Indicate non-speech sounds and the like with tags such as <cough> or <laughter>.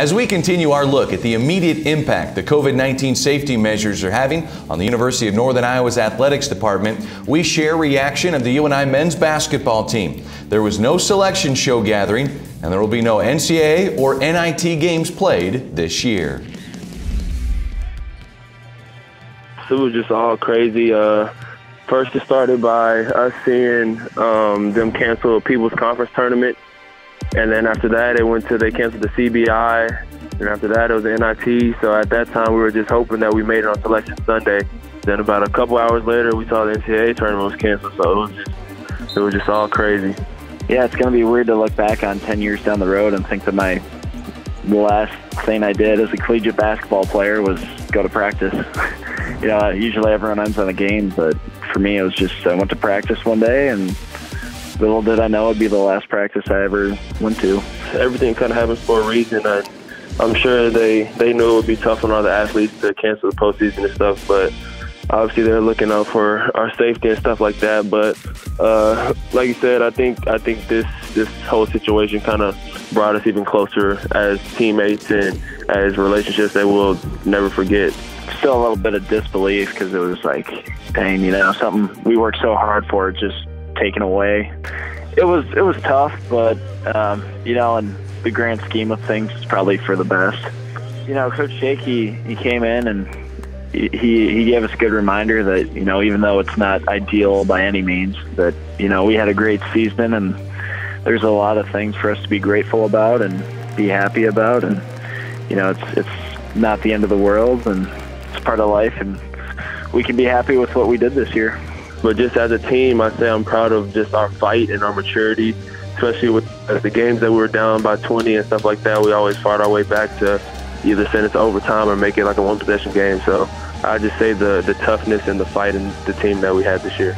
As we continue our look at the immediate impact the COVID 19 safety measures are having on the University of Northern Iowa's athletics department, we share reaction of the UNI men's basketball team. There was no selection show gathering, and there will be no NCAA or NIT games played this year. It was just all crazy. Uh, first, it started by us seeing um, them cancel a People's Conference tournament and then after that, it went to they canceled the CBI. And after that, it was the NIT. So at that time, we were just hoping that we made it on Selection Sunday. Then about a couple hours later, we saw the NCAA tournament was canceled. So it was just it was just all crazy. Yeah, it's going to be weird to look back on 10 years down the road and think that my last thing I did as a collegiate basketball player was go to practice. <laughs> you know, usually everyone ends on a game, but for me, it was just I went to practice one day and little did I know it'd be the last practice I ever went to. Everything kind of happens for a reason. I, I'm sure they, they knew it would be tough on all the athletes to cancel the postseason and stuff, but obviously they're looking out for our safety and stuff like that. But uh, like you said, I think I think this this whole situation kind of brought us even closer as teammates and as relationships that we'll never forget. Still a little bit of disbelief because it was like, dang, you know, something we worked so hard for, just taken away. It was it was tough, but um, you know, in the grand scheme of things, it's probably for the best. You know, Coach Jake he, he came in and he he gave us a good reminder that you know even though it's not ideal by any means, that you know we had a great season and there's a lot of things for us to be grateful about and be happy about, and you know it's it's not the end of the world and it's part of life and we can be happy with what we did this year. But just as a team, I say I'm proud of just our fight and our maturity, especially with the games that we were down by 20 and stuff like that. We always fought our way back to either send it to overtime or make it like a one possession game. So I just say the, the toughness and the fight and the team that we had this year.